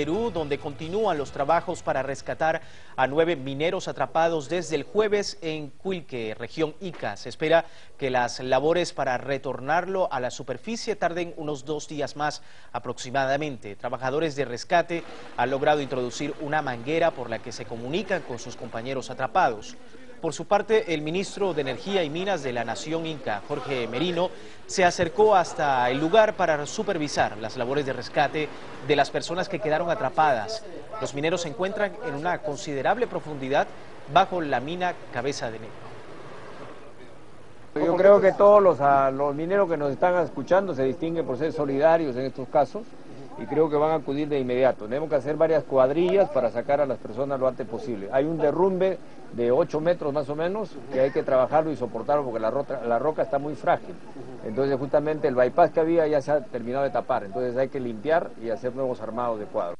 Perú, donde continúan los trabajos para rescatar a nueve mineros atrapados desde el jueves en Cuilque, región Ica. Se espera que las labores para retornarlo a la superficie tarden unos dos días más aproximadamente. Trabajadores de rescate han logrado introducir una manguera por la que se comunican con sus compañeros atrapados. Por su parte, el ministro de Energía y Minas de la Nación Inca, Jorge Merino, se acercó hasta el lugar para supervisar las labores de rescate de las personas que quedaron atrapadas. Los mineros se encuentran en una considerable profundidad bajo la mina Cabeza de Negro. Yo creo que todos los, los mineros que nos están escuchando se distinguen por ser solidarios en estos casos y creo que van a acudir de inmediato. Tenemos que hacer varias cuadrillas para sacar a las personas lo antes posible. Hay un derrumbe de 8 metros más o menos que hay que trabajarlo y soportarlo porque la, roca, la roca está muy frágil. Entonces justamente el bypass que había ya se ha terminado de tapar, entonces hay que limpiar y hacer nuevos armados de cuadros.